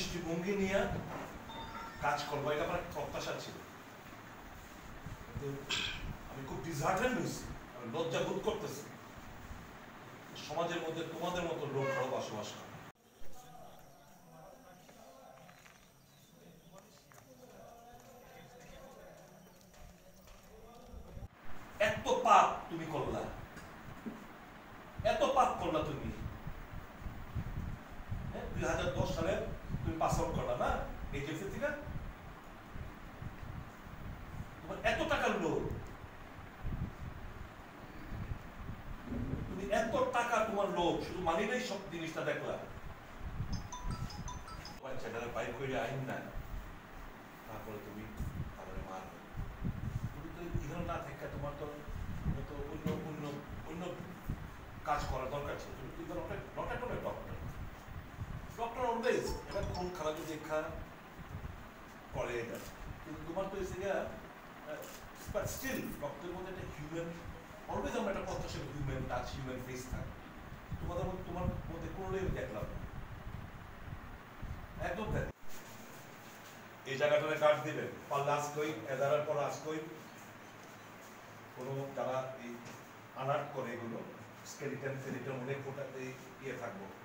দৃষ্টিভঙ্গি নিয়ে কাজ করব। এটা আমার একটা প্রত্যাশা ছিল। আমি খুব ডিসহার্টেন হয়েছি। আমি লজ্জা বোধ করতেছি। সমাজের মধ্যে তোমাদের মতো লোকরাও বসবাস করে। এত পাপ তুমি করলা। এত পাপ করলা তুমি। হ্যাঁ, দুই হাজার দশ সালে তুমি পাস করলা না? এইচএসসি থেকে তোমার এত টাকার লোক তুমি এত টাকা তোমার লোক শুধু মানিলেই সব জিনিসটা দেখলা। তোমার ছেলেরা বাইক করে আইন না। তারপরে তুমি তাদের মারবে। তুমি তো এখানে না থেকে তোমার তো অন্য অন্য অন্য কাজ করার দরকার ছিল। তুমি তো নট নট খুন করে এটা। কিন্তু তোমার তো এসে বাট স্টিল ডক্টরের মধ্যে একটা হিউম্যান অলওয়েজ আমরা একটা প্রত্যাশা হিউম্যান টাচ হিউম্যান ফেস থাকে। তোমাদের মধ্যে, তোমার মধ্যে কোনোটাই দেখলাম? একদম দেখ। এই জায়গাটাতে কাট দিবেন পারলে আজকই এদারার পর আজকই। কোনো যারা এই আনার্ট করে এগুলো স্কেলিটন ফেলিটন অনেক ফোটাতে ইয়ে থাকব।